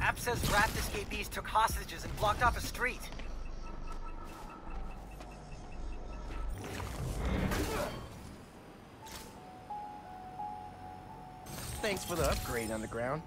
App says raft escapees took hostages and blocked off a street. Thanks for the upgrade, Underground.